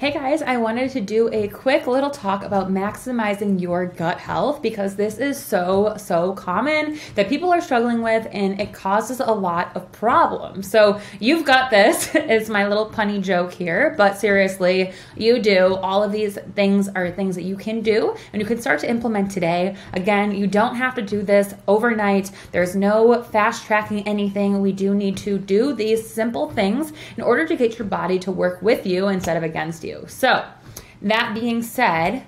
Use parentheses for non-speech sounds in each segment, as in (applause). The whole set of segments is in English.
Hey guys, I wanted to do a quick little talk about maximizing your gut health because this is so, so common that people are struggling with and it causes a lot of problems. So, you've got this, (laughs) is my little punny joke here, but seriously, you do. All of these things are things that you can do and you can start to implement today. Again, you don't have to do this overnight, there's no fast tracking anything. We do need to do these simple things in order to get your body to work with you instead of against you you. So, that being said,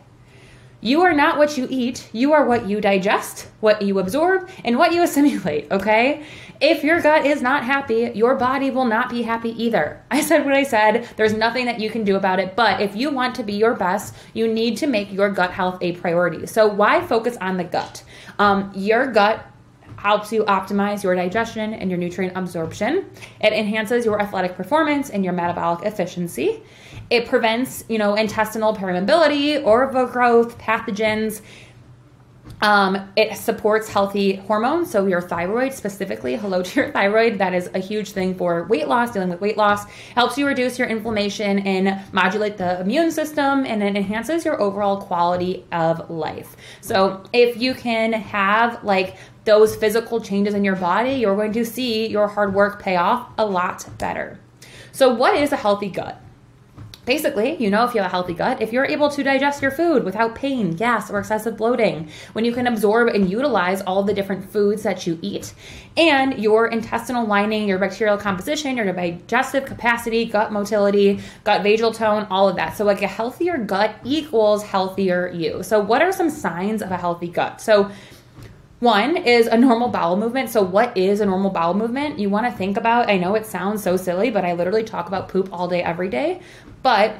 you are not what you eat, you are what you digest, what you absorb, and what you (laughs) assimilate, okay? If your gut is not happy, your body will not be happy either. I said what I said. There's nothing that you can do about it. But if you want to be your best, you need to make your gut health a priority. So, why focus on the gut? Um, your gut helps you optimize your digestion and your nutrient absorption. It enhances your athletic performance and your metabolic efficiency. It prevents, you know, intestinal permeability, overgrowth, pathogens. Um, it supports healthy hormones, so your thyroid specifically. Hello to your thyroid. That is a huge thing for weight loss, dealing with weight loss. Helps you reduce your inflammation and modulate the immune system, and it enhances your overall quality of life. So, if you can have like those physical changes in your body, you're going to see your hard work pay off a lot better. So, what is a healthy gut? Basically, you know, if you have a healthy gut, if you're able to digest your food without pain, gas, or excessive bloating, when you can absorb and utilize all the different foods that you eat, and your intestinal lining, your bacterial composition, your digestive capacity, gut motility, gut vagal tone, all of that. So, like a healthier gut equals healthier you. So, what are some signs of a healthy gut? So, one is a normal bowel movement. So, what is a normal bowel movement? You want to think about, I know it sounds so silly, but I literally talk about poop all day, every day. But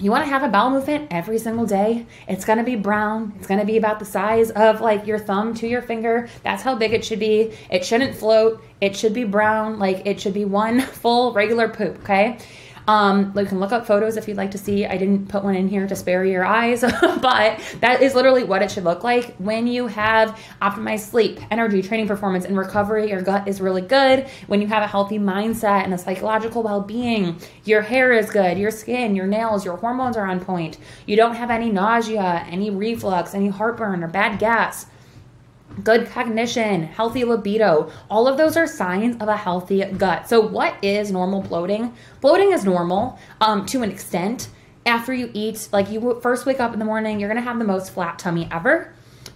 you want to have a bowel movement every single day. It's going to be brown. It's going to be about the size of like your thumb to your finger. That's how big it should be. It shouldn't float. It should be brown. Like it should be one (laughs) full regular poop, okay? Um, you can look up photos if you'd like to see. I didn't put one in here to spare your eyes, (laughs) but that is literally what it should look like when you have optimized sleep, energy, training performance, and recovery. Your gut is really good. When you have a healthy mindset and a psychological well being, your hair is good, your skin, your nails, your hormones are on point. You don't have any nausea, any reflux, any heartburn, or bad gas good cognition, healthy libido. All of those are signs of a healthy gut. So, what is normal bloating? Bloating is normal um, to an extent. After you eat, like you first wake up in the morning, you're gonna have the most flat tummy ever.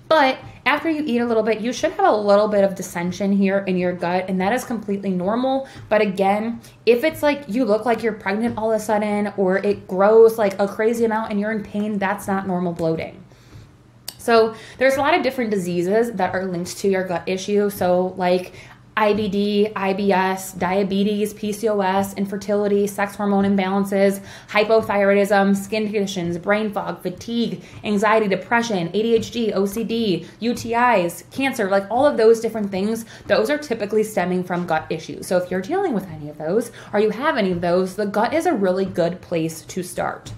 But after you eat a little bit, you should have a little bit of distension here in your gut, and that is completely normal. But again, if it's like you look like you're pregnant all of a sudden, or it grows like a crazy amount and you're in pain, that's not normal bloating. So there's a lot of different diseases that are linked to your gut issue. So like IBD, IBS, diabetes, PCOS, infertility, sex hormone imbalances, hypothyroidism, skin conditions, brain fog, fatigue, anxiety, depression, ADHD, OCD, UTIs, cancer, like all of those different things, those are typically stemming from gut issues. So if you're dealing with any of those or you have any of those, the gut is a really good place to start.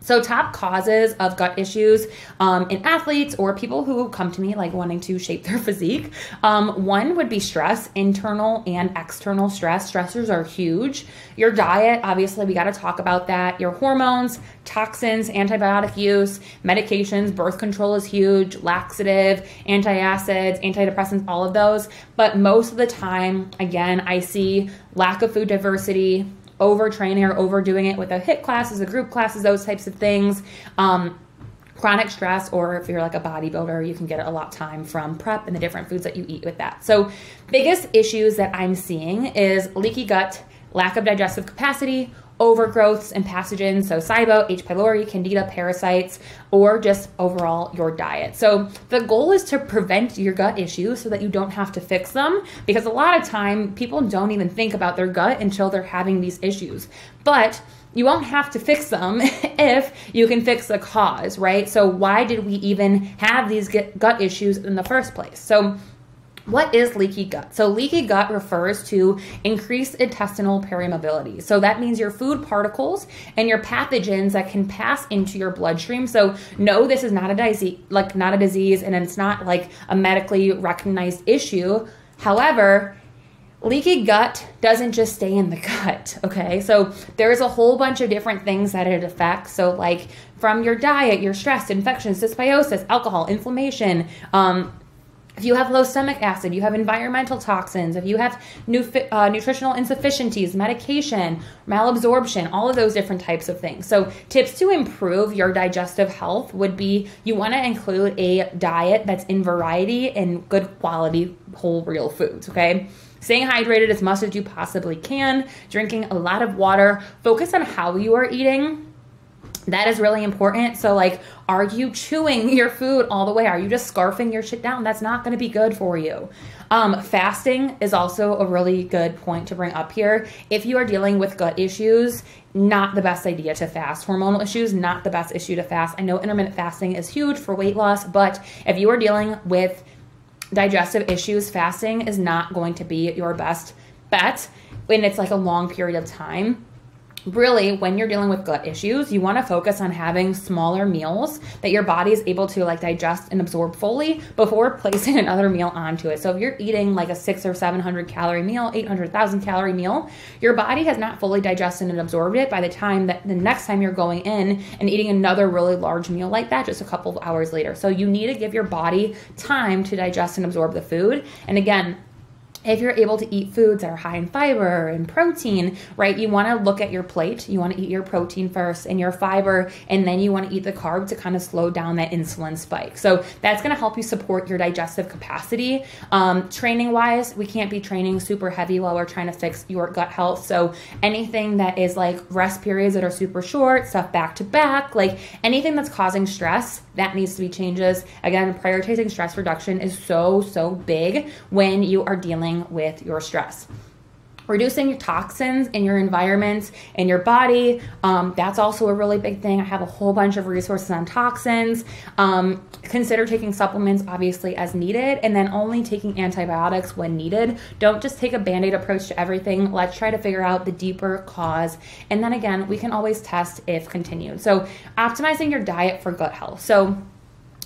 So, top causes of gut issues um, in athletes or people who come to me like wanting to shape their (laughs) physique. Um, one would be stress, internal and external stress. Stressors are huge. Your diet, obviously, we got to talk about that. Your hormones, toxins, antibiotic use, medications, birth control is huge, laxative, antacids, antidepressants, all of those. But most of the time, again, I see lack of food diversity, overtraining or overdoing it with a HIIT classes, a group classes, those types of things. Um, chronic stress, or if you're like a bodybuilder, you can get a lot time from prep and the different foods that you eat with that. So, biggest issues that I'm seeing is leaky gut, lack of digestive capacity, overgrowths and pathogens, so SIBO, H. pylori, candida parasites, or just overall your diet. So the goal is to prevent your gut issues so that you don't have to fix them because a lot of time people don't even think about their gut until they're having these issues. But you won't have to fix them (laughs) if you can fix the cause, right? So why did we even have these gut issues in the first place? So what is leaky gut? So, leaky gut refers to increased intestinal permeability. So, that means your food particles and your pathogens that can pass into your bloodstream. So, no, this is not a disease, like not a disease, and it's not like a medically recognized issue. However, leaky gut doesn't just stay in the gut okay so there's a whole bunch of different things that it affects so like from your diet your stress infections dysbiosis alcohol inflammation um, if you have low stomach acid, you have environmental toxins, if you have new, uh, nutritional insufficiencies, medication, malabsorption, all of those different types of things. So, tips to improve your digestive health would be you want to include a diet that's in variety and good quality whole real foods, okay? Staying hydrated as much as you possibly can, drinking a lot of water, focus on how you are eating that is really important. So, like, are you chewing your food all the way? Are you just scarfing your shit down? That's not going to be good for you. Um, fasting is also a really good point to bring up here. If you are dealing with gut issues, not the best idea to fast. Hormonal issues, not the best issue to fast. I know intermittent fasting is huge for weight loss, but if you are dealing with digestive issues, fasting is not going to be your best bet when it's like a long period of time really when you're dealing with gut issues you want to focus on having smaller meals that your body is able to like digest and absorb fully before (laughs) placing another meal onto it. So if you're eating like a six or seven hundred calorie meal 800000 calorie meal your body has not fully digested and absorbed it by the time that the next time you're going in and eating another really large meal like that just a couple of hours later. So you need to give your body time to digest and absorb the food. And again if you're able to eat foods that are high in fiber and protein, right, you want to look at your plate. You want to eat your protein first and your fiber, and then you want to eat the carb to kind of slow down that insulin spike. So that's going to help you support your digestive capacity. Um, training wise, we can't be training super heavy while we're trying to fix your gut health. So anything that is like rest periods that are super short, stuff back to back, like anything that's causing stress, that needs to be changes. Again, prioritizing stress reduction is so, so big when you are dealing with your stress. Reducing your toxins in your environment in your body um, that's also a really big thing. I have a whole bunch of resources on toxins. Um, consider taking supplements obviously as needed and then only taking antibiotics when needed. Don't just take a band-aid approach to everything. Let's try to figure out the deeper cause and then again we can always test if continued. So optimizing your diet for gut health. So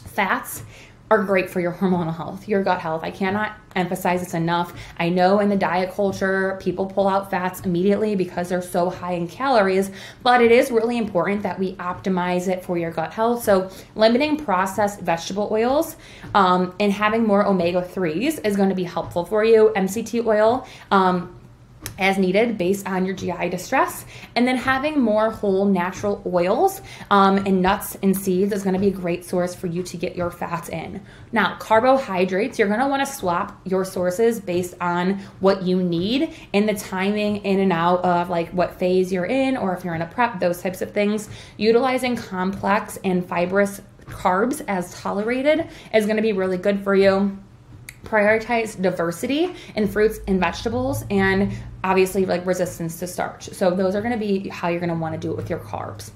fats are great for your hormonal health, your gut health. I cannot emphasize this enough. I know in the diet culture, people pull out fats immediately because they're so high in calories, but it is really important that we optimize it for your gut health. So, limiting processed vegetable oils um, and having more omega 3s is going to be helpful for you. MCT oil. Um, as needed based on your GI distress. And then having more whole natural oils um, and nuts and seeds is going to be a great source for you to get your fats in. Now, carbohydrates, you're going to want to swap your sources based on what you need and the timing in and out of like what phase you're in or if you're in a prep, those types of things. Utilizing complex and fibrous carbs as tolerated is going to be really good for you prioritize diversity in fruits and vegetables and obviously like resistance to starch. So those are going to be how you're going to want to do it with your carbs.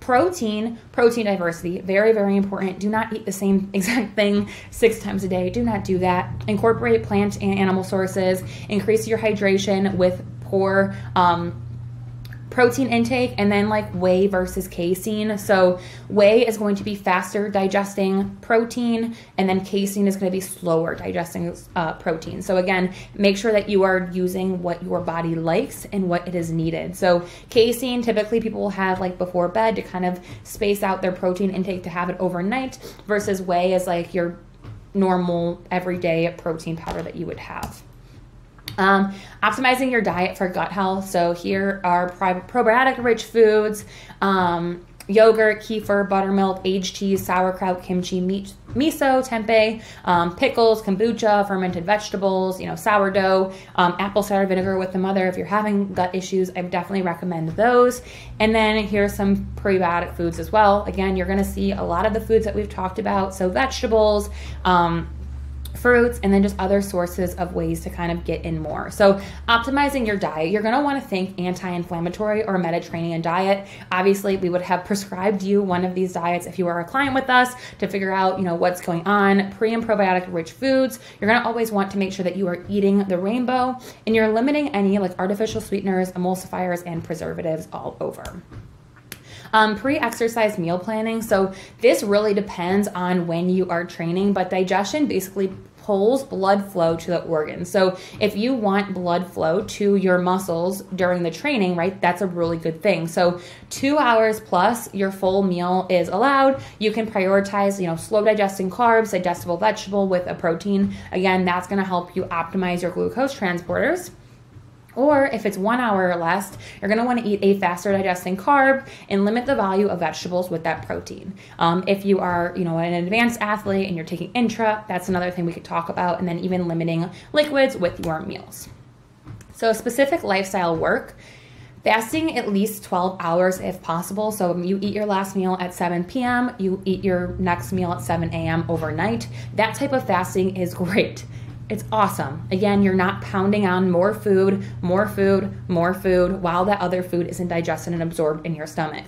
Protein, protein diversity, very, very important. Do not eat the same (laughs) exact thing six times a day. Do not do that. Incorporate plant and animal sources. Increase your hydration with poor um, protein intake and then like whey versus casein. So, whey is going to be faster digesting protein, and then casein is going to be slower digesting uh, protein. So, again, make sure that you are using what your body likes and what it is needed. So, casein typically people will have like before bed to kind of space out their protein intake to have it overnight, versus whey is like your normal everyday protein powder that you would have. Um, optimizing your diet for gut health. So here are probiotic rich foods. Um, yogurt, kefir, buttermilk, aged cheese, sauerkraut, kimchi, meat, miso, tempeh, um, pickles, kombucha, fermented vegetables, you know, sourdough, um, apple cider vinegar with the mother. If you're having gut issues, I definitely recommend those. And then here's some prebiotic foods as well. Again, you're going to see a lot of the foods that we've talked about. So vegetables, um, fruits, and then just other sources of ways to kind of get in more. So, optimizing your diet, you're going to want to think anti inflammatory or Mediterranean diet. Obviously, we would have prescribed you one of these diets if you are a client with us to figure out, you know, what's going on. Pre and probiotic rich foods, you're going to always want to make sure that you are eating the rainbow and you're limiting any like artificial sweeteners, emulsifiers, and preservatives all over. Um, Pre exercise meal planning. So, this really depends on when you are training, but digestion basically pulls blood flow to the organs. So if you want blood flow to your muscles during the training, right, that's a really good thing. So two hours plus your full meal is allowed. You can prioritize, you know, slow digesting carbs, digestible vegetable with a protein. Again, that's going to help you optimize your glucose transporters. Or if it's one hour or less, you're want to eat a faster digesting carb and limit the value of vegetables with that protein. Um, if you are, you know, an advanced athlete and you're taking intra, that's another thing we could talk about. And then even limiting liquids with your meals. So specific lifestyle work. Fasting at least 12 hours if possible. So you eat your last meal at 7 p.m., you eat your next meal at 7 a.m. overnight. That type of fasting is (laughs) great. It's awesome. Again, you're not pounding on more food, more food, more food while that other food isn't digested and absorbed in your stomach.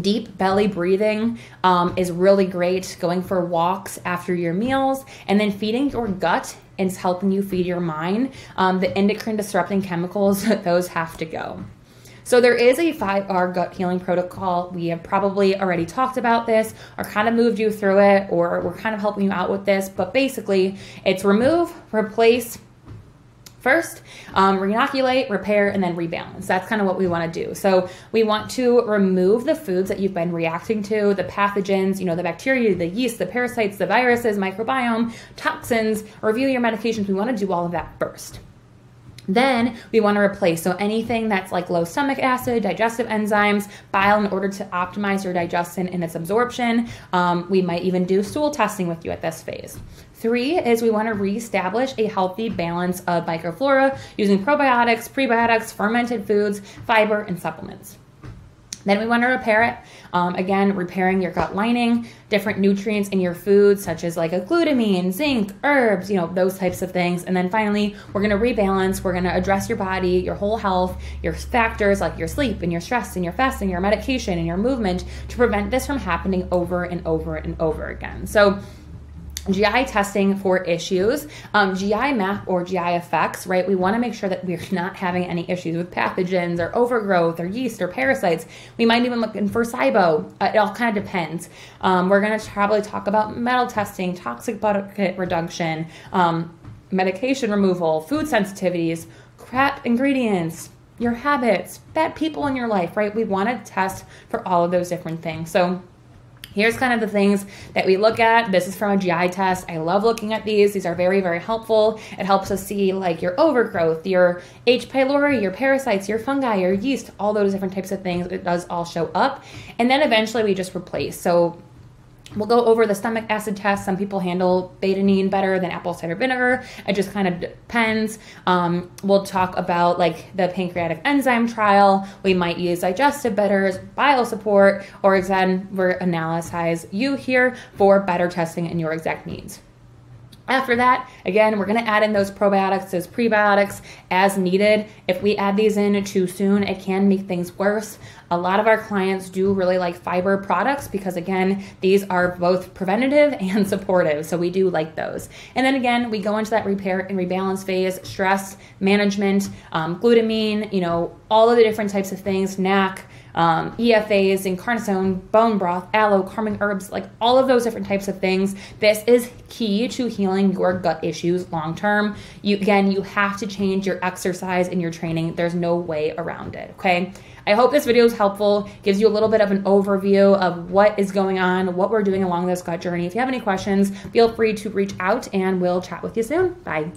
Deep belly breathing um, is really great. Going for walks after your meals and then feeding your gut is helping you feed your mind. Um, the endocrine disrupting chemicals, (laughs) those have to go. So there is a 5R gut healing protocol. We have probably already talked about this or kind of moved you through it or we're kind of helping you out with this, but basically it's remove, replace, first, um, reinoculate, repair, and then rebalance. That's kind of what we want to do. So we want to remove the foods that you've been reacting to, the pathogens, you know, the bacteria, the yeast, the parasites, the viruses, microbiome, toxins, review your medications. We want to do all of that first. Then we want to replace so anything that's like low stomach acid, digestive enzymes, bile in order to optimize your digestion and its absorption. Um, we might even do stool testing with you at this phase. Three is we want to reestablish a healthy balance of microflora using probiotics, prebiotics, fermented foods, fiber, and supplements. Then we want to repair it. Um, again, repairing your gut lining, different nutrients in your food, such as like a glutamine, zinc, herbs, you know, those types of things. And then finally, we're going to rebalance. We're going to address your body, your whole health, your factors like your sleep and your stress and your fasting, your medication and your movement to prevent this from happening over and over and over again. So, GI testing for issues, um, GI map or GI effects, right? We want to make sure that we're (laughs) not having any issues with pathogens or overgrowth or yeast or parasites. We might even look in for SIBO. Uh, it all kind of depends. Um, we're going to probably talk about metal testing, toxic bucket reduction, um, medication removal, food sensitivities, crap ingredients, your habits, bad people in your life, right? We want to test for all of those different things. So, Here's kind of the things that we look at. This is from a GI test. I love looking at these. These are very, very helpful. It helps us see like your overgrowth, your H. pylori, your parasites, your fungi, your yeast, all those different types of things. It does all show up. And then eventually we just replace. So We'll go over the stomach acid test. Some people handle betaine better than apple cider vinegar. It just kind of depends. Um, we'll talk about like the pancreatic enzyme trial. We might use digestive bitters, bile support, or again, we're analyze you here for better testing and your exact needs. After that, again, we're going to add in those probiotics, those prebiotics as needed. If we add these in too soon, it can make things worse. A lot of our clients do really like fiber products because, again, these are both preventative (laughs) and supportive. So we do like those. And then again, we go into that repair and rebalance phase, stress management, um, glutamine, you know, all of the different types of things, NAC um, EFAs and carnosine, bone broth, aloe, calming herbs, like all of those different types of things. This is key to healing your gut issues long term. You again, you have to change your exercise and your training. There's no way around it. Okay. I hope this video is helpful, gives you a little bit of an overview of what is going on, what we're doing along this gut journey. If you have any questions, feel free to reach out and we'll chat with you soon. Bye.